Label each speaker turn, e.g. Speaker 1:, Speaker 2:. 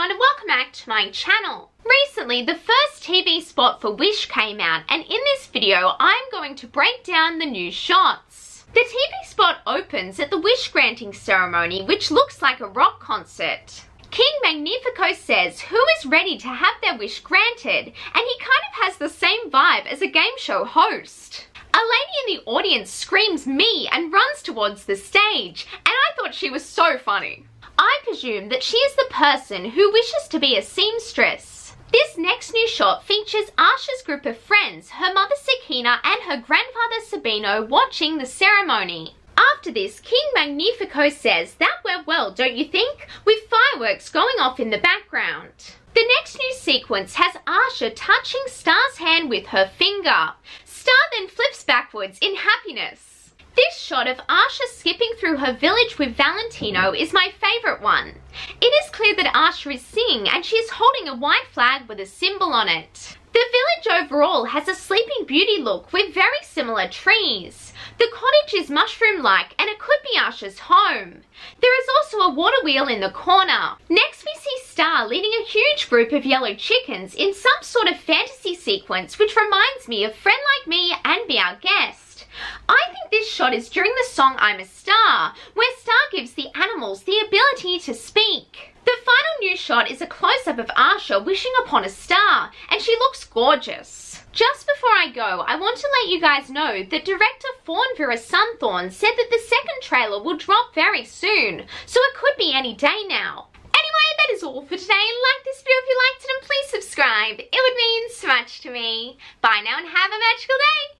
Speaker 1: everyone and welcome back to my channel. Recently, the first TV spot for Wish came out and in this video, I'm going to break down the new shots. The TV spot opens at the wish granting ceremony, which looks like a rock concert. King Magnifico says who is ready to have their wish granted, and he kind of has the same vibe as a game show host. A lady in the audience screams me and runs towards the stage, and I thought she was so funny. I presume that she is the person who wishes to be a seamstress. This next new shot features Asha's group of friends, her mother Sakina and her grandfather Sabino watching the ceremony. After this, King Magnifico says that went well, don't you think? With fireworks going off in the background. The next new sequence has Asha touching Star's hand with her finger. Star then flips backwards in happiness. This shot of Asha skipping through her village with Valentino is my favourite one. It is clear that Asha is singing and she is holding a white flag with a symbol on it. The village overall has a sleeping beauty look with very similar trees. The cottage is mushroom-like and it could be Asha's home. There is also a water wheel in the corner. Next we see Star leading a huge group of yellow chickens in some sort of fantasy sequence which reminds me of Friend Like Me and Be Our Guest. I think this shot is during the song I'm a Star, where Star gives the animals the ability to speak. The final new shot is a close-up of Asha wishing upon a star, and she looks gorgeous. Just before I go, I want to let you guys know that director Fawn Veerasunthorn said that the second trailer will drop very soon, so it could be any day now. Anyway, that is all for today. Like this video if you liked it and please subscribe. It would mean so much to me. Bye now and have a magical day.